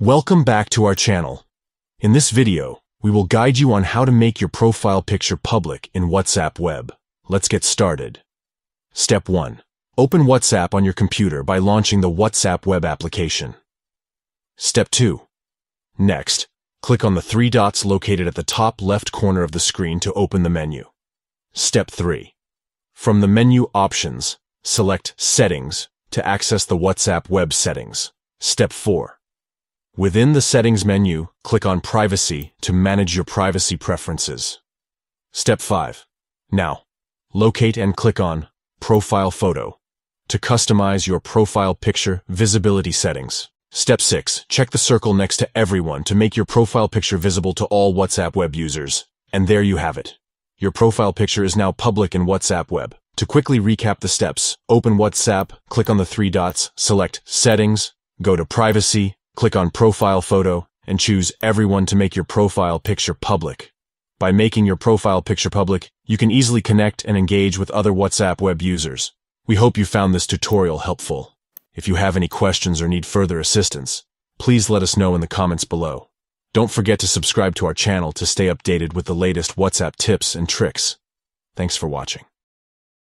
Welcome back to our channel. In this video, we will guide you on how to make your profile picture public in WhatsApp Web. Let's get started. Step 1. Open WhatsApp on your computer by launching the WhatsApp Web application. Step 2. Next, click on the three dots located at the top left corner of the screen to open the menu. Step 3. From the menu Options, select Settings to access the WhatsApp web settings. Step 4. Within the Settings menu, click on Privacy to manage your privacy preferences. Step 5. Now, locate and click on Profile Photo to customize your profile picture visibility settings. Step 6. Check the circle next to everyone to make your profile picture visible to all WhatsApp web users. And there you have it. Your profile picture is now public in WhatsApp web. To quickly recap the steps, open WhatsApp, click on the three dots, select Settings, go to Privacy, click on Profile Photo, and choose Everyone to make your profile picture public. By making your profile picture public, you can easily connect and engage with other WhatsApp web users. We hope you found this tutorial helpful. If you have any questions or need further assistance, please let us know in the comments below. Don't forget to subscribe to our channel to stay updated with the latest WhatsApp tips and tricks. Thanks for watching.